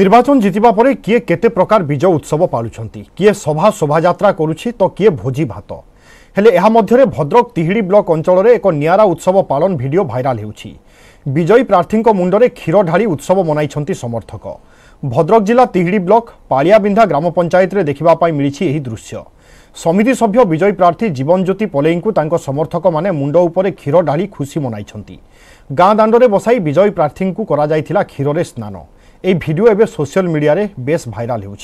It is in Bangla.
নির্বাচন জিতিবা পরে কিয়ে কেতে প্রকার বিজয় উৎসব পালুছন্তি কিয়ে সভা শোভাযাত্রা করুছি তো কিয়ে ভোজি ভাত হলে এহা মধ্যে ভদ্রক তিহিড়ি ব্লক অঞ্চলের এক নিয়ারা উৎসব পালন ভিডিও ভাইরাল হেউছি বিজয়ী প্রার্থীঙ্ক মুন্ডরে ক্ষীর ঢালি উৎসব মনাইছন্তি সমর্থক ভদ্রক জেলা তিহিড়ি ব্লক পাড়িয়াবিন্ধা গ্রাম পঞ্চায়েতরে দেখিবা পাই মিলিছি এই দৃশ্য সমিতি সভ্য বিজয়ী প্রার্থী জীবনজ্যোতি পলেইঙ্কু তাঙ্ক সমর্থক মানে মুন্ড উপরে ক্ষীর ঢালি খুশি মনাইছন্তি গাঁ দাণ্ডরে বসাই বিজয়ী প্রার্থীঙ্কু করা যাইথিলা ক্ষীররে স্নান भिड एवं सोशल मीडिया बेस भाइराल हो